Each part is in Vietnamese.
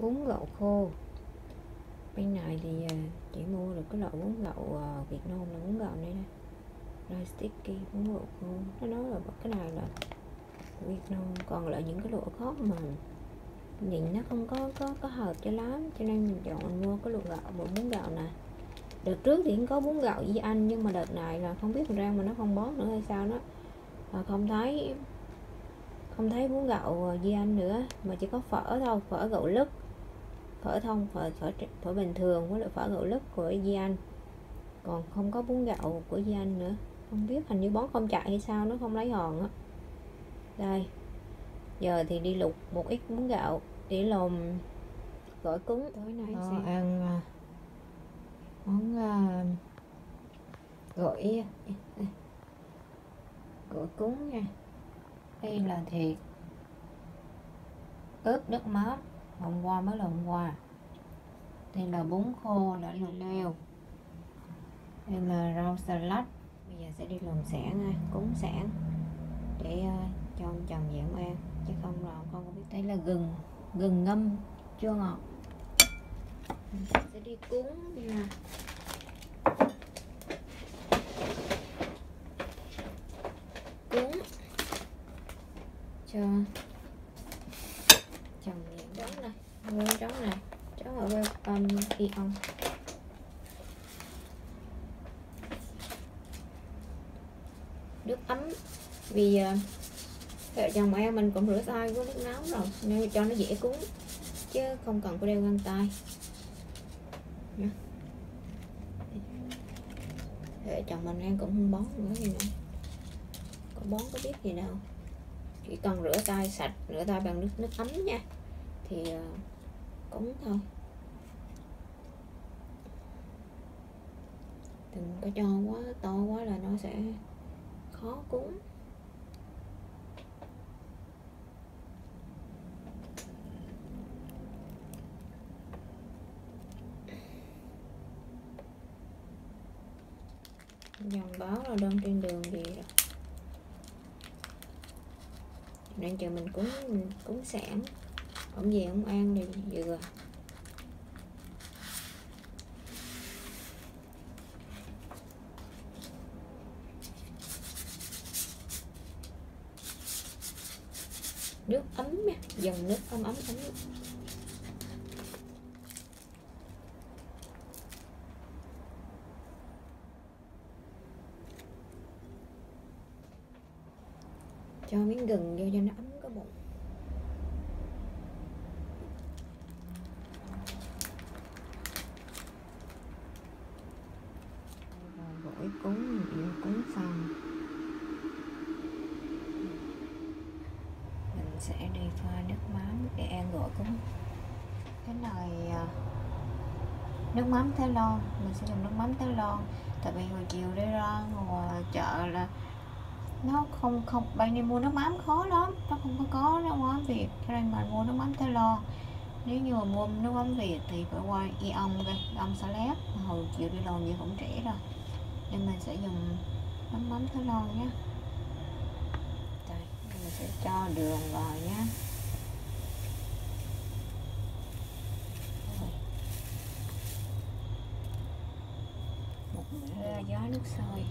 bún gạo khô. Bên này thì à, chị chỉ mua được cái loại bún gạo à, Việt Nam là bún gạo này nè. Rice sticky, bún gạo khô. Nó nói là cái này là Việt Nam, còn lại những cái loại khác mà nhìn nó không có có có hợp cho lắm. Cho nên mình chọn mình mua cái loại gạo một bún gạo này. Đợt trước thì cũng có bún gạo với anh nhưng mà đợt này là không biết ra mà nó không bó nữa hay sao đó. Và không thấy không thấy bún gạo Di Anh nữa. Mà chỉ có phở thôi, phở gạo lứt phở thông phở phở, phở bình thường với lại phở gạo lứt của Di Anh. Còn không có bún gạo của Di Anh nữa. Không biết hình như bón không chạy hay sao nó không lấy hòn á. Đây giờ thì đi lục một ít bún gạo để làm gỏi cúng tối nay Ờ, sẽ ăn à, món à, gỏi gỏi cúng nha. Đây là thịt ướp nước mắm hôm qua mới là hôm qua. Đây là bún khô đã luộc leo. Đây là rau salad. Bây giờ sẽ đi làm sản ha cúng sản để ờ, cho ông chồng và ông ăn chứ không là ông không có biết đây là gừng gừng ngâm chưa ngọt. Mình sẽ đi cúng nha cúng cho chồng miệng trống này quên này cháu ở bên um, y ông nước ấm vì uh, vợ chồng em mình cũng rửa tay với nước nóng rồi nên cho nó dễ cuốn chứ không cần phải đeo găng tay. Vợ chồng mình em cũng không bón nữa gì nữa có bón có biết gì đâu. Chỉ cần rửa tay sạch rửa tay bằng nước nước ấm nha. Thì ờ, cũng cúng thôi. Đừng có cho quá to quá là nó sẽ khó cúng. Dòng báo là đang trên đường gì rồi nên chờ mình cúng mình cúng sản ông về ông ăn thì vừa nước ấm nha dần nước ấm ấm ấm. Cho miếng gừng vô cho nó ấm cái bụng gỏi cúng mình ừ, cúng xong. Mình sẽ đi pha nước mắm. Để ăn gỏi cúng cái này à, nước mắm Thái lon mình sẽ dùng nước mắm Thái lon tại vì hồi chiều đi ra ngoài chợ là nó không không bạn đi mua nước mắm khó lắm. Nó không có có nước mắm việt. Cho nên mình mua nước mắm Thái lon nếu như mà mua nước mắm việt thì phải qua y ông coi ông sẽ lép hồi chiều đi làm gì cũng trễ rồi nên mình sẽ dùng nước mắm Thái non nhé Đây, mình sẽ cho đường vào nhé một hơi gió nước sôi.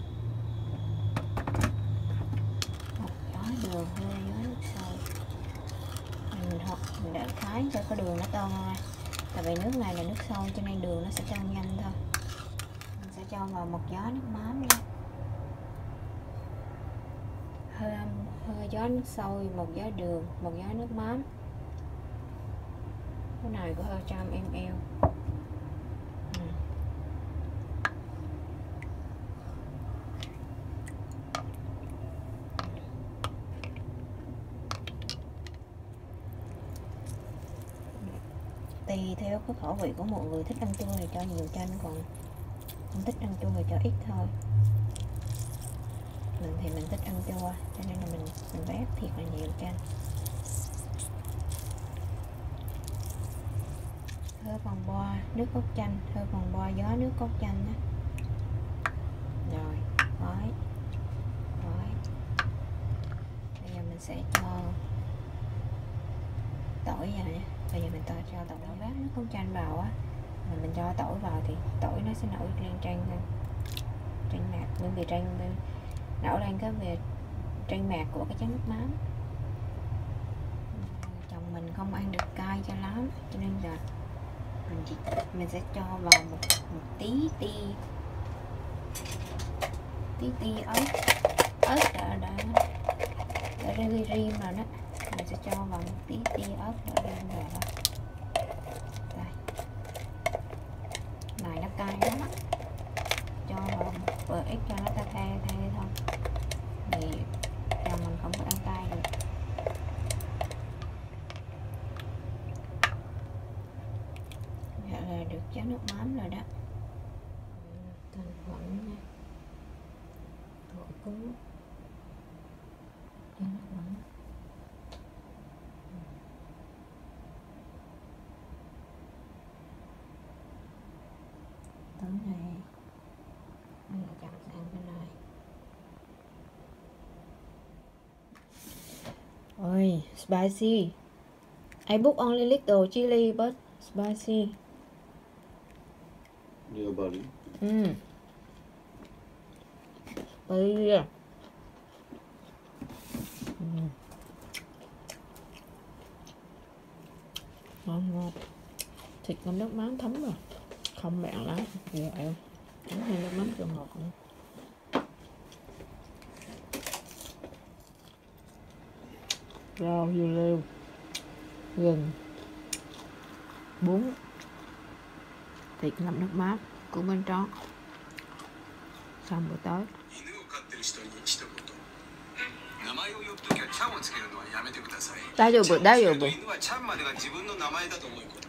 Một gió đường hơi gió nước sôi. Mình hoặc mình đã thái cho cái đường nó to ra. Tại vì nước này là nước sôi cho nên đường nó sẽ tan nhanh thôi cho vào một gió nước mắm nha hơi hơi gió nước sôi, một gió đường, một gió nước mắm cái này có hơi trăm ml Ừ. tùy theo cái khẩu vị của mọi người thích ăn tươi thì cho nhiều chanh còn không thích ăn chua thì cho ít thôi. Mình thì mình thích ăn chua cho nên là mình mình bát thiệt là nhiều chanh thơ vòng bo, nước cốt chanh. Thơ vòng bo, gió, nước cốt chanh á. Rồi, gói. Gói. Bây giờ mình sẽ cho tỏi vào nha. Bây giờ mình ta cho tỏi bát nước cốt chanh vào á mà mình cho tỏi vào thì tỏi nó sẽ nổi lên trên trên mạc bởi vì trang nổi lên cái về trên mạc của cái chén nước mắm. Chồng mình không ăn được cay cho lắm cho nên là mình chỉ mình sẽ cho vào một, một tí ti tí ti ớt ớt đã đã đã ri rim rồi đó. Mình sẽ cho vào một tí ti ớt đã rim rồi đó đây tay lắm á. Cho vừa ít cho nó the the the thôi. Vì chồng mình không có ăn tay được. Dạ là được cháo nước mắm rồi đó. Thành phẩm nha. Gỏi cứng cháo nước mắm tối nay anh là chồng sẽ ăn cái này Ôi, spicy. I book only little chili but spicy. Near Bali. Ừ. Bali à. Ừ. Ngon ngon. Thịt ngâm nước mắm thấm rồi. Không mẹn lắm. Em. Chấm thêm nước mắm cho ngọt nữa. Rau dưa leo. Gừng. Bún. Thịt ngâm nước mắm. Cũng bên trong. Xong buổi tối. 犬を飼ってる人に一言名前を呼ぶときはちゃんをつけるのはやめてください大丈夫大丈夫犬はちゃんまでが自分の名前だと思い込ん